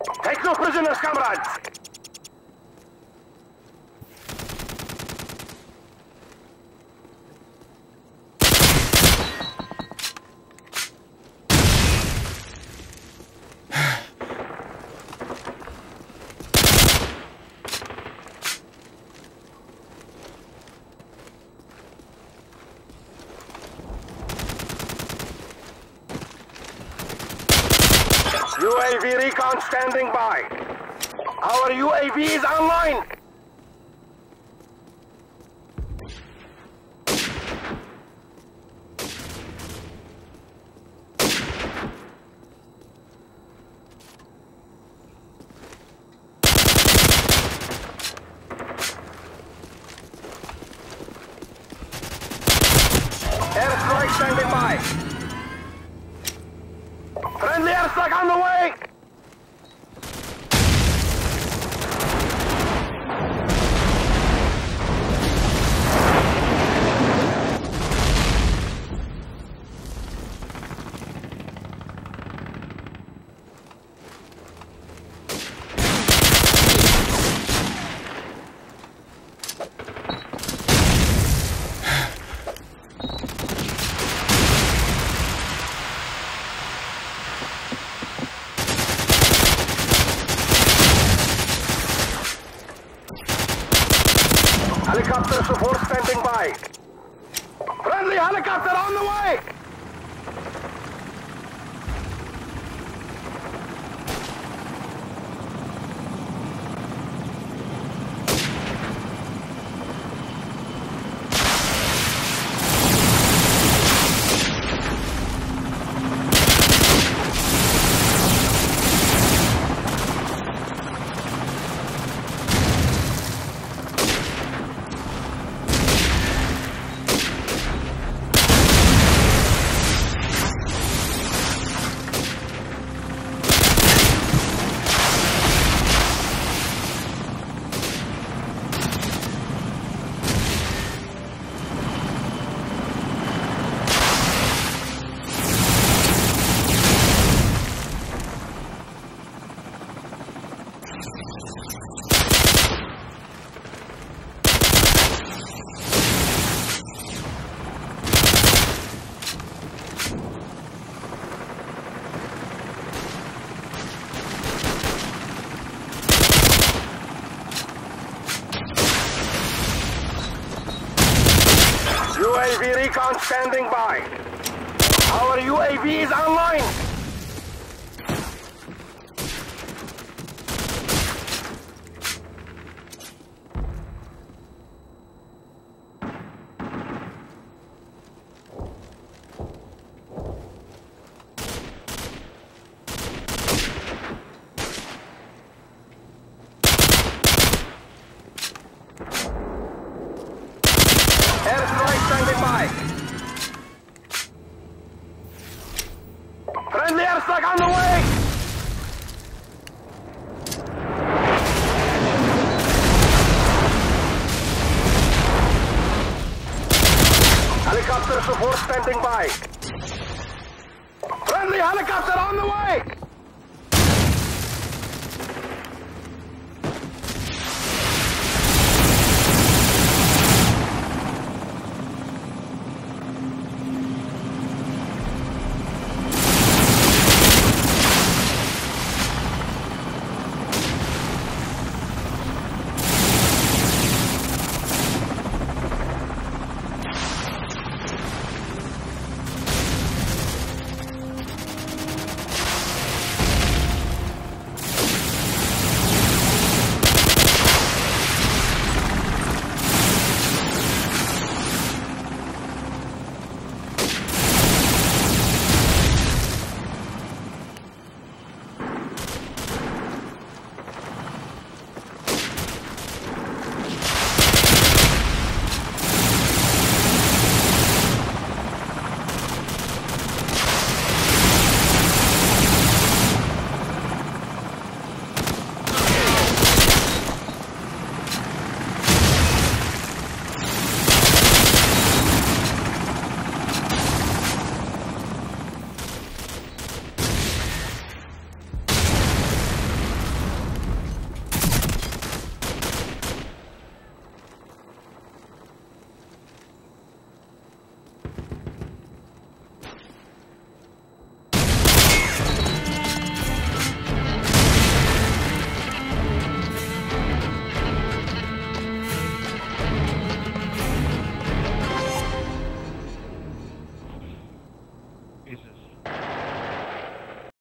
É Take no prisoners, comrades! UAV recon standing by. Our UAV is online. Airstrike standing by. Airstrike on the way! Helicopter support standing by. Friendly helicopter on the way! UAV recon standing by. Our UAV is online. Air 75. Friendly airstrike on the way! Helicopter support standing by. Friendly helicopter on the way!